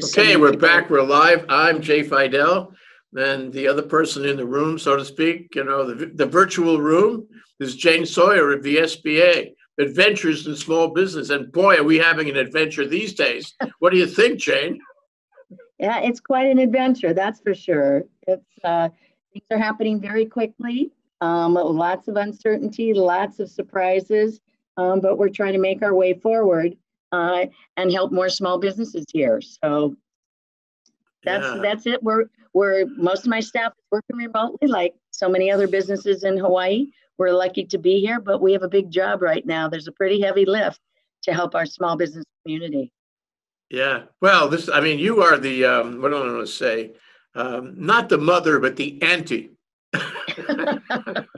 talk to. so Okay, we're people. back, we're live. I'm Jay Fidell. And the other person in the room, so to speak, you know, the, the virtual room is Jane Sawyer of the SBA, Adventures in Small Business. And boy, are we having an adventure these days. What do you think, Jane? Yeah, it's quite an adventure, that's for sure. It's uh, things are happening very quickly. Um, lots of uncertainty, lots of surprises, um, but we're trying to make our way forward uh, and help more small businesses here. So that's Yeah. that's it. We're we're most of my staff is working remotely, like so many other businesses in Hawaii. We're lucky to be here, but we have a big job right now. There's a pretty heavy lift to help our small business community. Yeah, well, this, I mean, you are the, um, what do I want to say? Um, not the mother, but the auntie.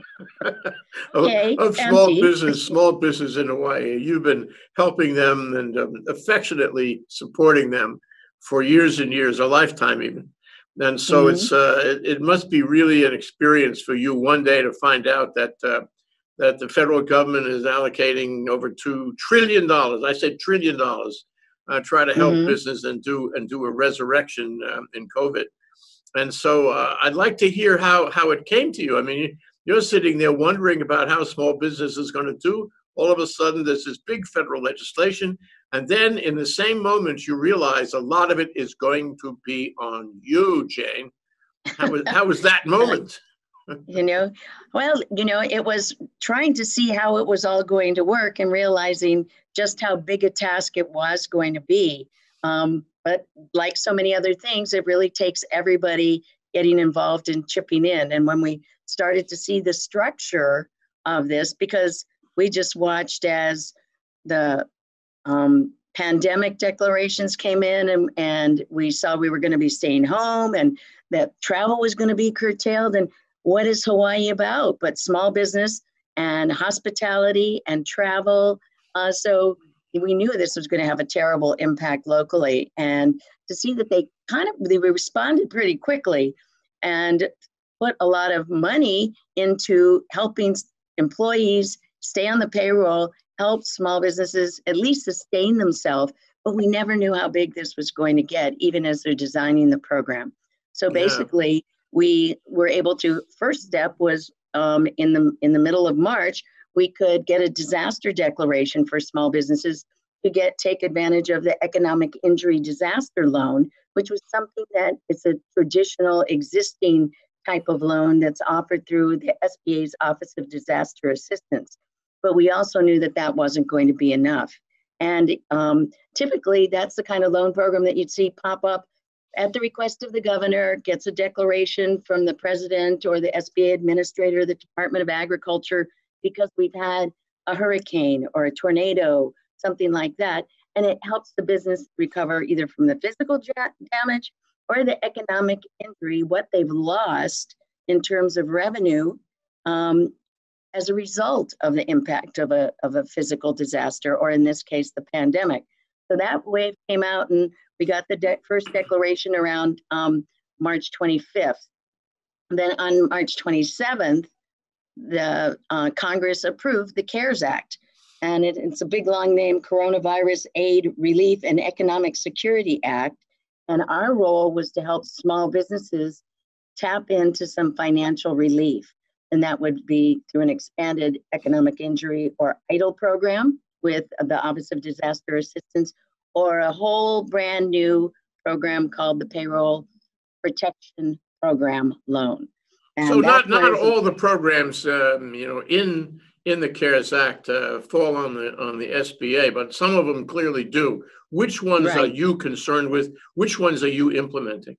of, Okay, of small business, small business in Hawaii. You've been helping them and um, affectionately supporting them for years and years, a lifetime even. And so Mhm. it's uh, it, it must be really an experience for you one day to find out that uh, that the federal government is allocating over two trillion dollars. I said trillion dollars. Uh, try to help Mhm. business and do and do a resurrection um, in COVID. And so uh, I'd like to hear how how it came to you. I mean, you- you're sitting there wondering about how small business is going to do. All of a sudden, there's this big federal legislation, and then in the same moment, you realize a lot of it is going to be on you, Jane. How was how was that moment? you know well you know it was trying to see how it was all going to work and realizing just how big a task it was going to be um, but like so many other things it really takes everybody getting involved and chipping in and when we started to see the structure of this because we just watched as the um, pandemic declarations came in and, and we saw we were going to be staying home and that travel was going to be curtailed and what is Hawaii about but small business and hospitality and travel? Uh, so we knew this was going to have a terrible impact locally, and to see that they kind of they responded pretty quickly and put a lot of money into helping employees stay on the payroll, help small businesses at least sustain themselves. But we never knew how big this was going to get, even as they're designing the program. So Yeah. basically, we were able to first step was um, in the in the middle of March we could get a disaster declaration for small businesses to get take advantage of the economic injury disaster loan which was something that it's a traditional existing type of loan that's offered through the SBA's Office of Disaster Assistance. But we also knew that that wasn't going to be enough. And um, typically that's the kind of loan program that you'd see pop up at the request of the governor, gets a declaration from the president or the SBA administrator, the Department of Agriculture, because we've had a hurricane or a tornado, something like that. And it helps the business recover either from the physical damage or the economic injury, what they've lost in terms of revenue um, as a result of the impact of a, of a physical disaster, or in this case, the pandemic. So that wave came out and we got the de- first declaration around um, March 25th. Then on March 27th, the uh, Congress approved the CARES Act. And it, it's a big long name Coronavirus Aid, Relief, and Economic Security Act. And our role was to help small businesses tap into some financial relief. And that would be through an expanded economic injury or EIDL program with the Office of Disaster Assistance or a whole brand new program called the Payroll Protection Program Loan. And So not not all the programs, um, you know, in in the CARES Act uh, fall on the on the SBA, but some of them clearly do. Which ones are you concerned with? Which ones are you implementing?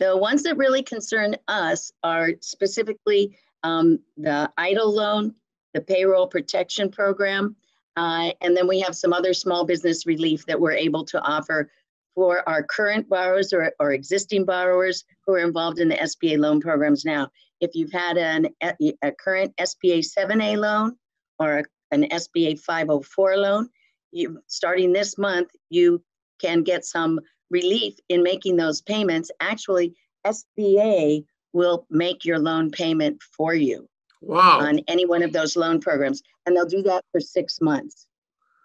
The ones that really concern us are specifically um, the EIDL loan, the payroll protection program, uh, and then we have some other small business relief that we're able to offer for our current borrowers or, or existing borrowers who are involved in the SBA loan programs now. If you've had an, a, current SBA 7A loan or a- an SBA 504 loan, you, starting this month, you can get some relief in making those payments. Actually, SBA will make your loan payment for you Wow. on any one of those loan programs, and they'll do that for six months.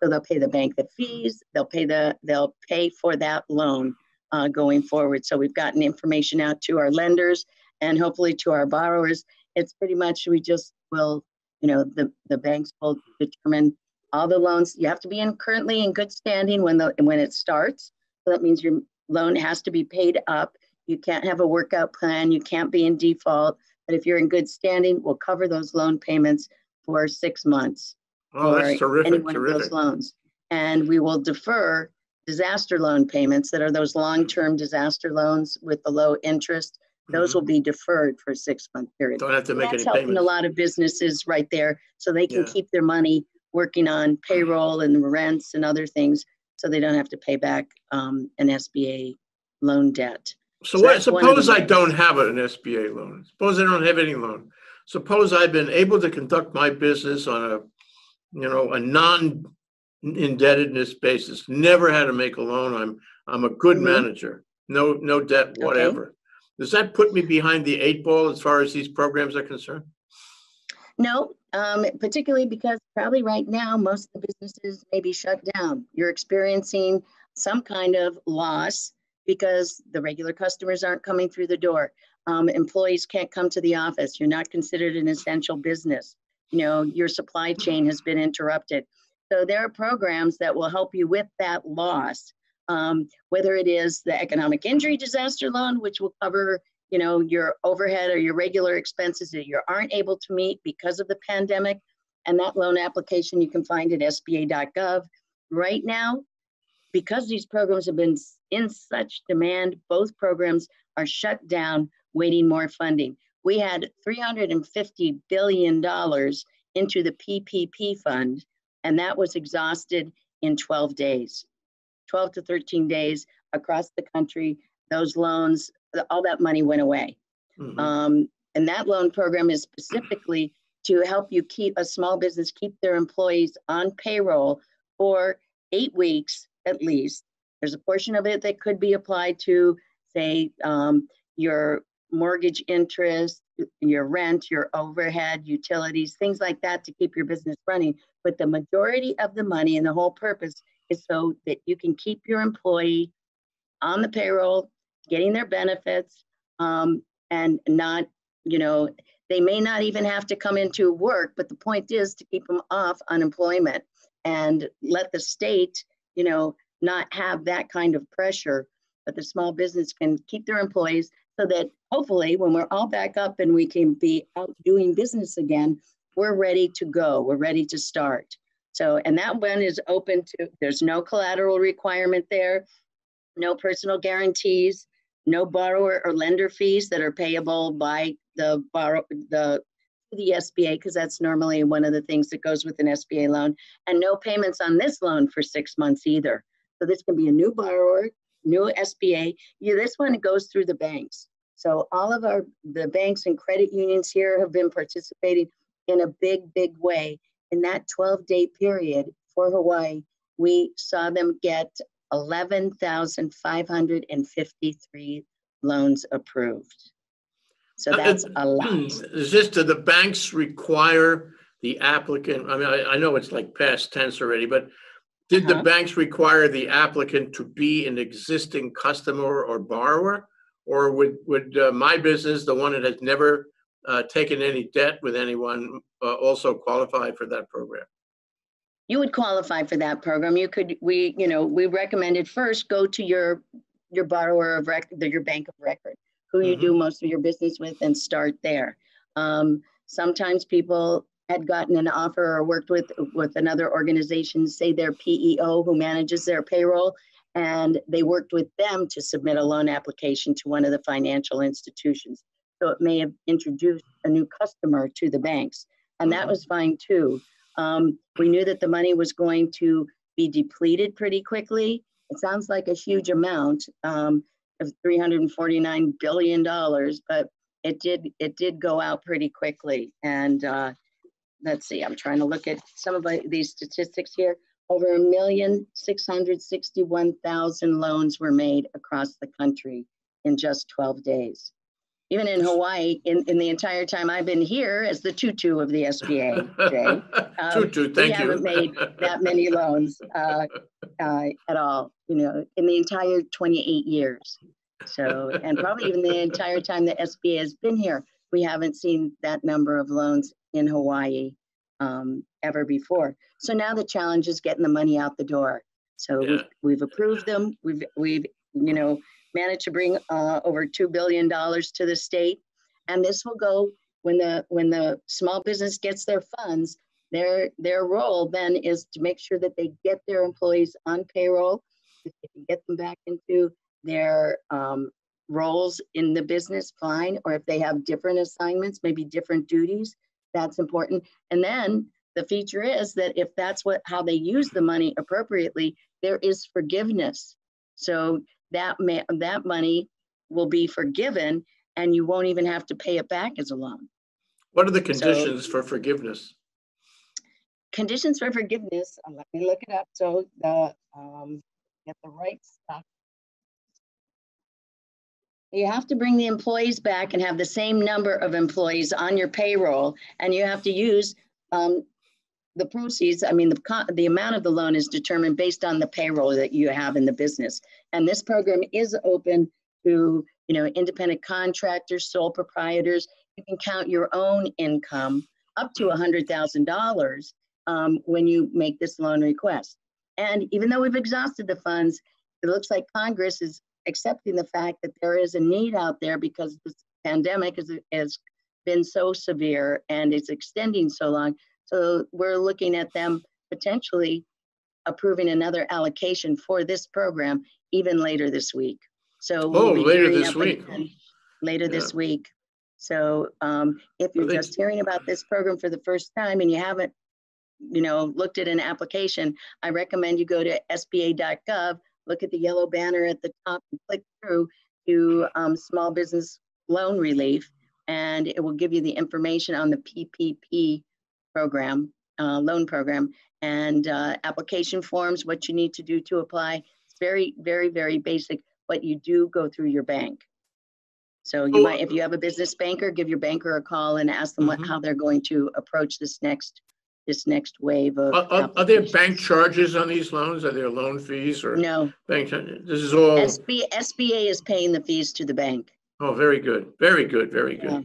So they'll pay the bank the fees, they'll pay the, they'll pay for that loan uh, going forward. So we've gotten information out to our lenders and hopefully to our borrowers. It's pretty much, we just will, you know, the, the banks will determine all the loans. You have to be in currently in good standing when the, when it starts. So that means your loan has to be paid up. You can't have a workout plan. You can't be in default. But if you're in good standing, we'll cover those loan payments for six months. Oh, for that's terrific, any one of those loans. And we will defer disaster loan payments that are those long-term disaster loans with the low interest. Those Mhm. will be deferred for a six-month period. Don't have to make any That's helping a lot of businesses right there, so they can Yeah. keep their money working on payroll and rents and other things, so they don't have to pay back um, an SBA loan debt. So So what, that's one of the suppose I don't have an SBA loan. Suppose I don't have any loan. Suppose I've been able to conduct my business on a, you know, a non-indebtedness basis. Never had to make a loan. I'm, I'm a good Mhm. manager. No, no debt, Okay. whatever. Does that put me behind the eight ball as far as these programs are concerned? No, um, particularly because probably right now, most of the businesses may be shut down. You're experiencing some kind of loss because the regular customers aren't coming through the door. Um, employees can't come to the office. You're not considered an essential business. You know, your supply chain has been interrupted. So there are programs that will help you with that loss. Um, whether it is the economic injury disaster loan, which will cover you know, your overhead or your regular expenses that you aren't able to meet because of the pandemic. And that loan application you can find at sba.gov. Right now, because these programs have been in such demand, both programs are shut down, waiting more funding. We had $350 billion into the PPP fund, and that was exhausted in 12 days. 12 to 13 days across the country, those loans, all that money went away. Mhm. Um, and that loan program is specifically to help you keep a small business keep their employees on payroll for eight weeks at least. There's a portion of it that could be applied to, say, um, your mortgage interest, your rent, your overhead, utilities, things like that to keep your business running. But the majority of the money and the whole purpose is so that you can keep your employee on the payroll, getting their benefits, um, and not, you know, they may not even have to come into work, but the point is to keep them off unemployment and let the state, you know, not have that kind of pressure. But the small business can keep their employees so that hopefully when we're all back up and we can be out doing business again, we're ready to go. We're ready to start. So, and that one is open to, there's no collateral requirement there, no personal guarantees, no borrower or lender fees that are payable by the borrow, the, the SBA, because that's normally one of the things that goes with an SBA loan, and no payments on this loan for six months either. So this can be a new borrower, new SBA. Yeah, this one goes through the banks. So all of our, the banks and credit unions here have been participating in a big, big way. In that 12-day period for Hawaii, we saw them get 11,553 loans approved. So Uh, that's uh, a lot. Is this, do the banks require the applicant, I mean, I, I know it's like past tense already, but did the Uh-huh. banks require the applicant to be an existing customer or borrower? Or would, would uh, my business, the one that has never uh, taken any debt with anyone, uh, also qualify for that program? You would qualify for that program. You could, we, you know, we recommended first go to your, your borrower of record, your bank of record, who you do most of your business with and start there. Um, sometimes people had gotten an offer or worked with, with another organization, say their PEO who manages their payroll, and they worked with them to submit a loan application to one of the financial institutions. So it may have introduced a new customer to the banks, and that Mhm. was fine too. Um, we knew that the money was going to be depleted pretty quickly. It sounds like a huge amount um, of 349 billion dollars, but it did it did go out pretty quickly. And uh, let's see, I'm trying to look at some of these statistics here. Over a million six hundred sixty-one thousand loans were made across the country in just 12 days. even in Hawaii, in, in the entire time I've been here as the tutu of the SBA, Jay, um, Tutu, thank we you. haven't made that many loans uh, uh, at all, you know, in the entire 28 years. So, and probably even the entire time the SBA has been here, we haven't seen that number of loans in Hawaii um, ever before. So now the challenge is getting the money out the door. So Yeah. we've, we've approved them. We've, we've, you know, managed to bring uh, over $2 billion to the state. And this will go when the, when the small business gets their funds, their, their role then is to make sure that they get their employees on payroll, if they can get them back into their um, roles in the business, fine. Or if they have different assignments, maybe different duties, that's important. And then the feature is that if that's what, how they use the money appropriately, there is forgiveness. So that may, that money will be forgiven and you won't even have to pay it back as a loan. What are the conditions for forgiveness? Conditions for forgiveness, uh, let me look it up. So the, um, get the right stuff. You have to bring the employees back and have the same number of employees on your payroll and you have to use, um, the proceeds, I mean, the, the amount of the loan is determined based on the payroll that you have in the business. And this program is open to, you know, independent contractors, sole proprietors. You can count your own income up to $100,000 um, when you make this loan request. And even though we've exhausted the funds, it looks like Congress is accepting the fact that there is a need out there because this pandemic has, has been so severe and it's extending so long. So we're looking at them potentially approving another allocation for this program even later this week. So we'll Oh, later this week. Later Yeah. this week. So um, if you're just hearing about this program for the first time and you haven't, you know, looked at an application, I recommend you go to sba.gov, look at the yellow banner at the top and click through to um, small business loan relief. And it will give you the information on the PPP program, uh, loan program, and uh, application forms, what you need to do to apply. It's very, very, very basic, but you do go through your bank. So you Oh, might, if you have a business banker, give your banker a call and ask them what, Mhm. how they're going to approach this next, this next wave of. Are, are- there bank charges on these loans? Are there loan fees or No, bank? This is all, SB, SBA is paying the fees to the bank. oh, very good, very good, very Yeah.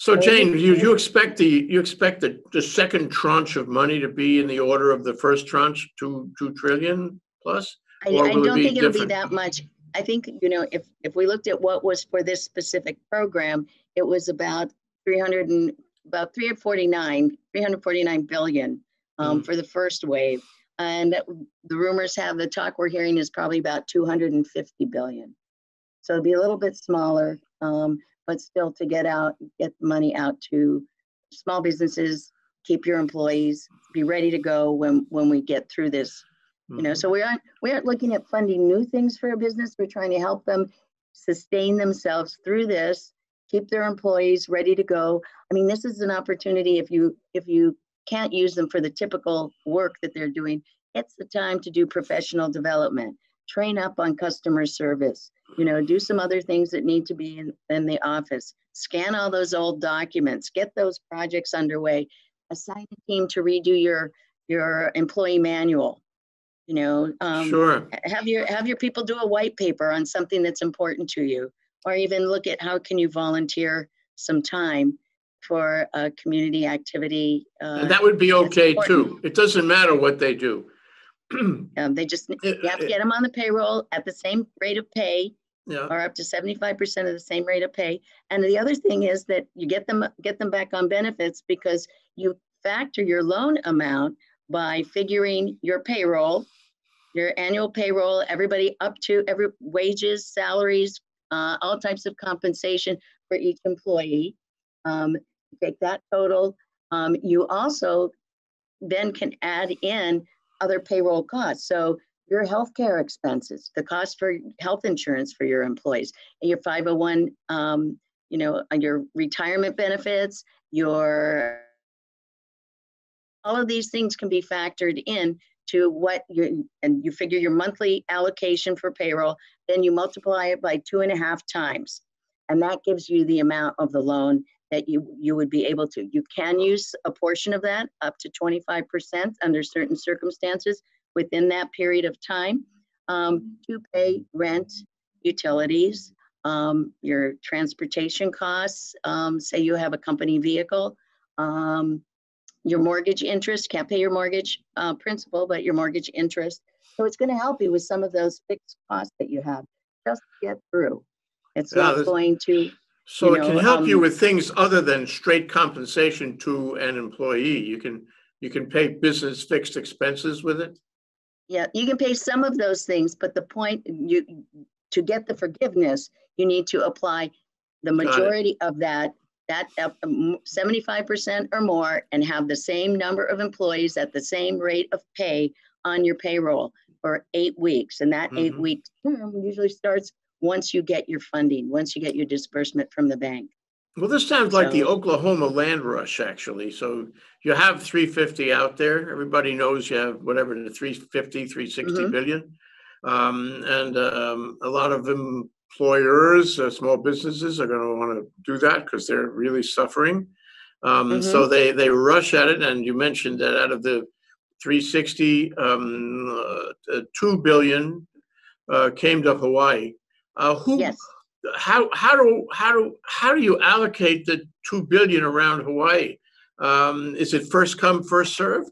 So Jane, you, you expect the, you expect the, the second tranche of money to be in the order of the first tranche, two, two trillion plus? I, I don't be think it'll be that much. I think, you know, if, if we looked at what was for this specific program, it was about three hundred and, about three hundred forty-nine, three hundred forty-nine billion um, Mm. for the first wave. And the rumors have, the talk we're hearing is probably about two hundred and fifty billion. So it'll be a little bit smaller, um, but still to get out, get money out to small businesses, keep your employees, be ready to go when, when we get through this you know? Mhm. so we aren't we aren't looking at funding new things for a business. We're trying to help them sustain themselves through this keep their employees ready to go. I mean this is an opportunity if you if you can't use them for the typical work that they're doing it's the time to do professional development. Train up on customer service you know do some other things that need to be in, in the office scan all those old documents get those projects underway assign a team to redo your your employee manual you know um, Sure, have your have your people do a white paper on something that's important to you or even look at how can you volunteer some time for a community activity uh, and that would be okay important. too. It doesn't matter what they do. um, they just you It- have to it- get them on the payroll at the same rate of pay Yeah, or up to 75% of the same rate of pay. And the other thing is that you get them get them back on benefits because you factor your loan amount by figuring your payroll your annual payroll everybody up to every wages salaries uh, all types of compensation for each employee. Um, take that total. Um, you also then can add in other payroll costs so your healthcare expenses, the cost for health insurance for your employees, and your 501, um, you know, your retirement benefits, your all of these things can be factored in to what you and you figure your monthly allocation for payroll, then you multiply it by two and a half times. and that gives you the amount of the loan that you you would be able to. You can use a portion of that up to 25% under certain circumstances within that period of time um, to pay rent, utilities, um, your transportation costs. Um, say you have a company vehicle, um, your mortgage interest can't pay your mortgage uh, principal, but your mortgage interest. So it's going to help you with some of those fixed costs that you have just get through. It's Yeah, not going to So you it can know, help you um, with things other than straight compensation to an employee. You can, you can pay business fixed expenses with it. Yeah, you can pay some of those things, but the point, you, to get the forgiveness, you need to apply the majority of that, that seventy-five percent or more, and have the same number of employees at the same rate of pay on your payroll for eight weeks. And that Mhm. eight-week term usually starts once you get your funding, once you get your disbursement from the bank. Well, this sounds like the Oklahoma land rush, actually. So you have three fifty out there. Everybody knows you have whatever, the 350, 360 Mhm. billion. Um, and, um, a lot of employers, uh, small businesses are gonna wanna do that because they're really suffering. Um, so they, they rush at it. And you mentioned that out of the three sixty, um, uh, uh, two billion, uh, came to Hawaii. Uh, who, Yes. how how do how do how do you allocate the two billion around Hawaii? Um, is it first come first serve?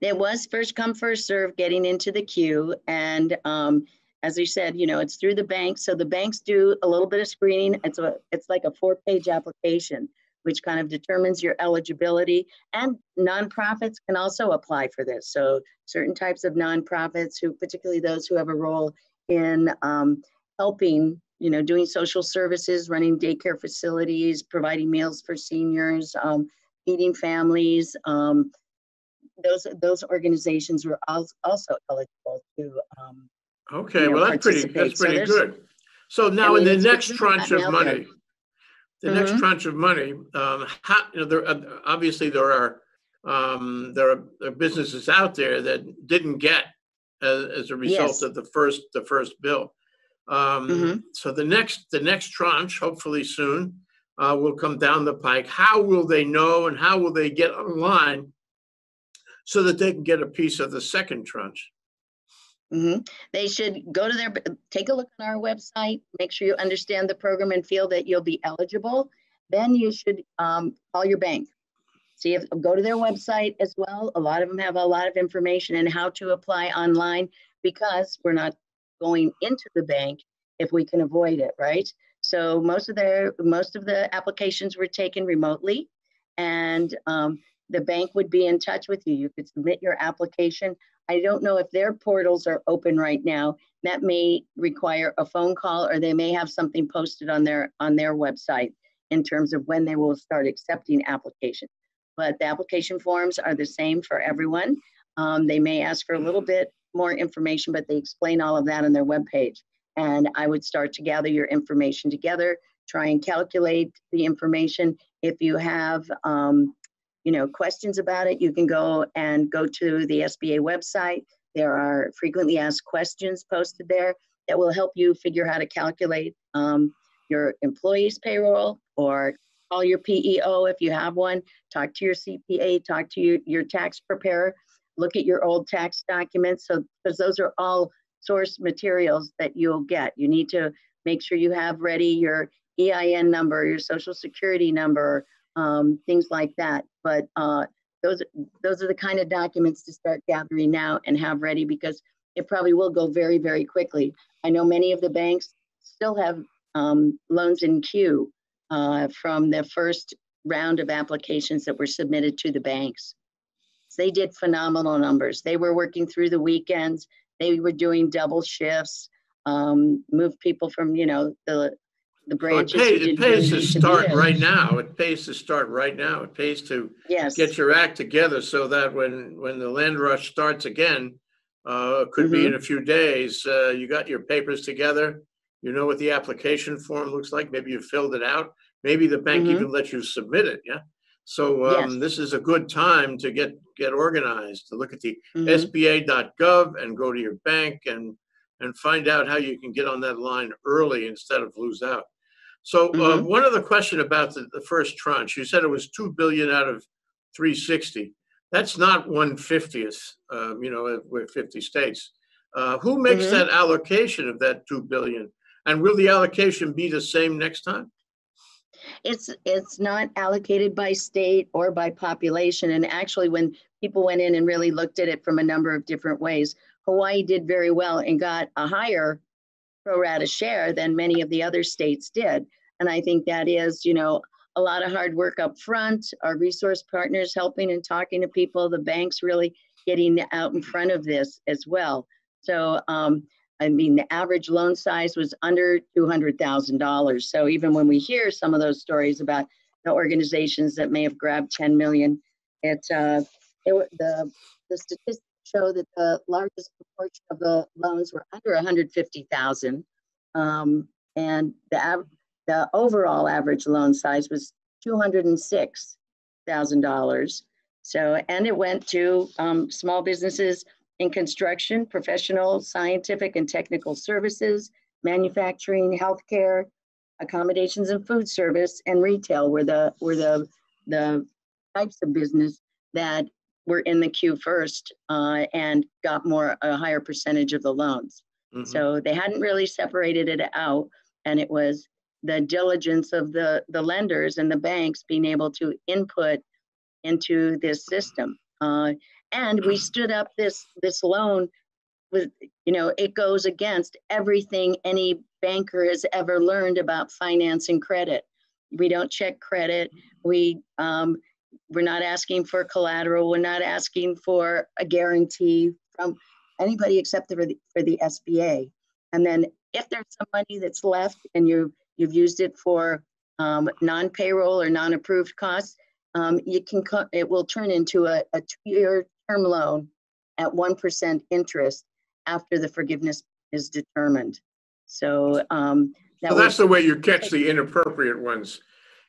There was first come, first serve getting into the queue. And um, as you said, you know, it's through the banks. So the banks do a little bit of screening. It's a, it's like a four page application, which kind of determines your eligibility. And nonprofits can also apply for this. So certain types of nonprofits who, particularly those who have a role in um, helping, you know, doing social services, running daycare facilities, providing meals for seniors, um, feeding families, um, those those organizations were also eligible to um, Okay, you know, well that's pretty that's participate. So pretty good. So now in mean, the next tranche of out there. money, the next Mhm. tranche of money, um, how, you know, there uh, obviously there are um, there are, there are businesses out there that didn't get as, as a result Yes. of the first the first bill. Um, Mhm. So the next the next tranche, hopefully soon, uh, will come down the pike. How will they know and how will they get online so that they can get a piece of the second tranche? mhm. they should go to their take a look on our website make sure you understand the program and feel that you'll be eligible then you should um, call your bank see if go to their website as well a lot of them have a lot of information and how to apply online because we're not going into the bank if we can avoid it right? So most of their most of the applications were taken remotely and um, the bank would be in touch with you. You could submit your application. I don't know if their portals are open right now. That may require a phone call or they may have something posted on their on their website in terms of when they will start accepting applications but the application forms are the same for everyone. Um, they may ask for a little bit more information but they explain all of that on their webpage and I would start to gather your information together, try and calculate the information. If you have, um, you know, questions about it, you can go and go to the SBA website. There are frequently asked questions posted there that will help you figure how to calculate um, your employee's payroll or call your PEO if you have one, talk to your CPA, talk to your, your tax preparer, look at your old tax documents. So, because those are all source materials that you'll get. You need to make sure you have ready your EIN number, your social security number, um, things like that. But uh, those, those are the kind of documents to start gathering now and have ready because it probably will go very, very quickly. I know many of the banks still have um, loans in queue uh, from the first round of applications that were submitted to the banks. They did phenomenal numbers. They were working through the weekends. They were doing double shifts, um, moved people from, you know, the, the So it branches. pays, it didn't pays really to start there. right now. It pays to start right now. It pays to Yes, get your act together so that when, when the land rush starts again, uh, could be Mm-hmm. in a few days, uh, you got your papers together. You know what the application form looks like. Maybe you filled it out. Maybe the bank Mhm. even let you submit it. Yeah. So, um, Yes. this is a good time to get, get organized, to look at the mhm, SBA.gov and go to your bank and, and find out how you can get on that line early instead of lose out. So uh, Mhm. one other question about the, the first tranche. You said it was two billion out of 360. That's not one fiftieth. Um, you know, we're 50 states. Uh, who makes Mhm. that allocation of that two billion? And will the allocation be the same next time? It's, it's not allocated by state or by population. And actually, when people went in and really looked at it from a number of different ways, Hawaii did very well and got a higher pro rata share than many of the other states did. And I think that is, you know, a lot of hard work up front, our resource partners helping and talking to people, the banks really getting out in front of this as well. So, um, I mean, the average loan size was under $200,000. So even when we hear some of those stories about the organizations that may have grabbed 10 million, it, uh, it the, the statistics show that the largest proportion of the loans were under 150,000. Um, and the, av- the overall average loan size was $206,000. So, and it went to um, small businesses in construction, professional, scientific, and technical services, manufacturing, healthcare, accommodations and food service, and retail were the were the the types of business that were in the queue first uh, and got more a higher percentage of the loans. Mhm. So they hadn't really separated it out, and it was the diligence of the the lenders and the banks being able to input into this system. Uh, and we stood up this this loan with you know it goes against everything any banker has ever learned about finance and credit. We don't check credit. We um, we're not asking for collateral. We're not asking for a guarantee from anybody except for the for the SBA. And then if there's some money that's left and you you've used it for um, non-payroll or non-approved costs, um, you can co- it will turn into a, a two-year term loan at 1% interest after the forgiveness is determined. So um, that So that's the way you catch the inappropriate ones.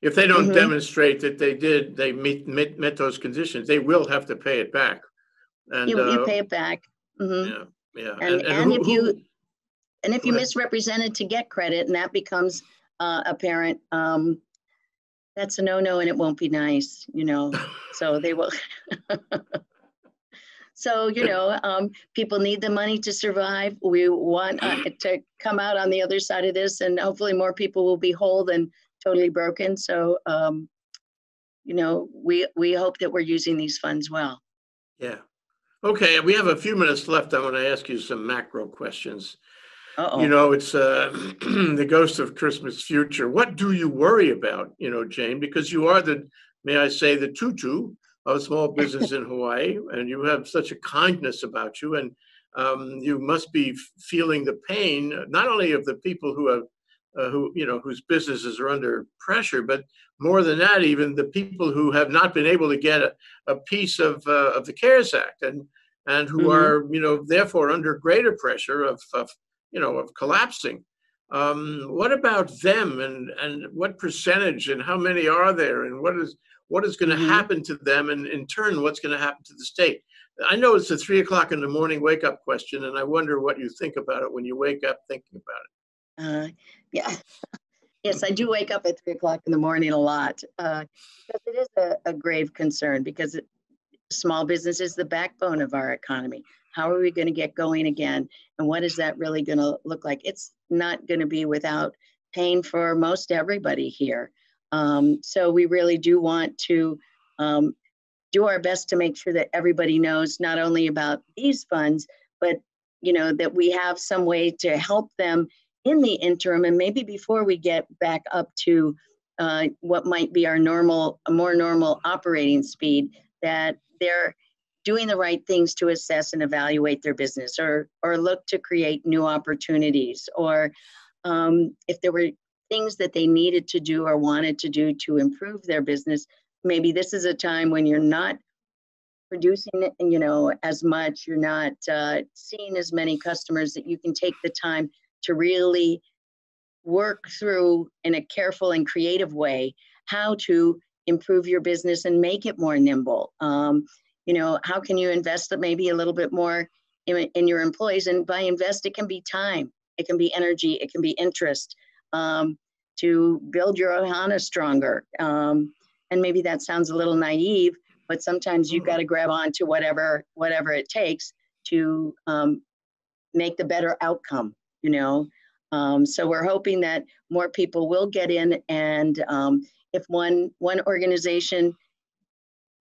If they don't Mhm. demonstrate that they did, they meet, met, met those conditions, they will have to pay it back. And, you, you uh, pay it back. Mhm. yeah, yeah. And- and who- if you- who- And if you misrepresented to get credit and that becomes uh, apparent, um, that's a no-no and it won't be nice, you know, so they will. So, you know, um, people need the money to survive. We want uh, to come out on the other side of this and hopefully more people will be whole than totally broken. So, um, you know, we, we hope that we're using these funds well. Yeah. Okay, we have a few minutes left. I want to ask you some macro questions. You Uh-oh. know, it's uh, the ghost of Christmas future. What do you worry about, you know, Jane? Because you are the, may I say, the tutu of small business in Hawaii, and you have such a kindness about you, and um, you must be feeling the pain not only of the people who have, uh, who you know, whose businesses are under pressure, but more than that, even the people who have not been able to get a, a piece of uh, of the CARES Act, and and who Mhm. are, you know, therefore under greater pressure of, of you know, of collapsing. Um, what about them and, and what percentage and how many are there and what is, what is going to Mhm. happen to them and in turn, what's going to happen to the state? I know it's a three o'clock in the morning wake up question and I wonder what you think about it when you wake up thinking about it. Uh, yeah. yes, I do wake up at three o'clock in the morning a lot uh, because it is a, a grave concern because it, small business is the backbone of our economy. How are we going to get going again? And what is that really going to look like? It's not going to be without pain for most everybody here. Um, so we really do want to um, do our best to make sure that everybody knows not only about these funds, but you know that we have some way to help them in the interim and maybe before we get back up to uh, what might be our normal, more normal operating speed, that they're doing the right things to assess and evaluate their business or, or look to create new opportunities or um, if there were things that they needed to do or wanted to do to improve their business, maybe this is a time when you're not producing you know as much you're not uh, seeing as many customers that you can take the time to really work through in a careful and creative way how to improve your business and make it more nimble. Um, you know how can you invest maybe a little bit more in, in your employees? And by invest it can be time it can be energy it can be interest. Um, to build your ohana stronger. Um, and maybe that sounds a little naive, but sometimes you've got to grab on to whatever whatever it takes to um, make the better outcome. You know, um, so we're hoping that more people will get in, and um, if one one organization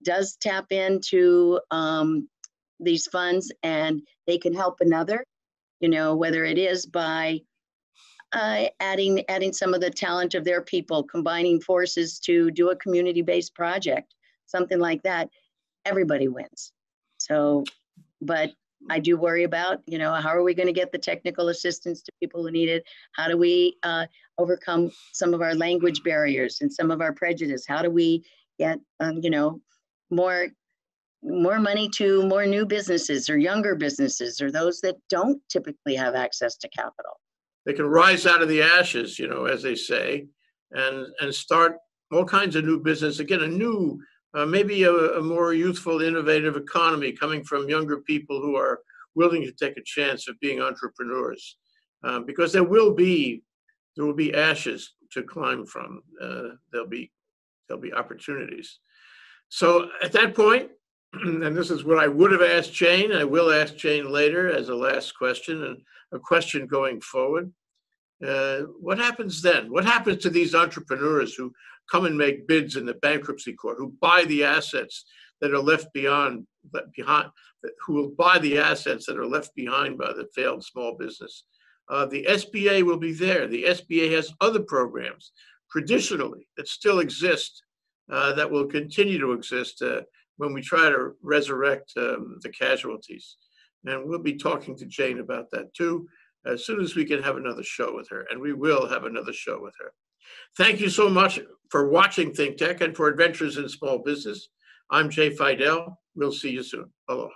does tap into um, these funds and they can help another, you know, whether it is by uh, adding adding some of the talent of their people, combining forces to do a community-based project, something like that, everybody wins. So, but I do worry about, you know, how are we going to get the technical assistance to people who need it? How do we uh, overcome some of our language barriers and some of our prejudice? How do we get, um, you know, more more money to more new businesses or younger businesses or those that don't typically have access to capital? They can rise out of the ashes, you know, as they say, and and start all kinds of new business. Again, a new uh, maybe a, a, more youthful, innovative economy coming from younger people who are willing to take a chance of being entrepreneurs, um, because there will be there will be ashes to climb from. Uh, there'll be there'll be opportunities. So at that point, and this is what I would have asked Jane. I will ask Jane later as a last question and a question going forward. Uh, what happens then? What happens to these entrepreneurs who come and make bids in the bankruptcy court, who buy the assets that are left beyond behind, who will buy the assets that are left behind by the failed small business? Uh, the SBA will be there. The SBA has other programs traditionally that still exist uh, that will continue to exist uh, when we try to resurrect um, the casualties. And we'll be talking to Jane about that too as soon as we can have another show with her, and we will have another show with her. Thank you so much for watching Think Tech and for Adventures in Small Business. I'm Jay Fidell. We'll see you soon. Aloha.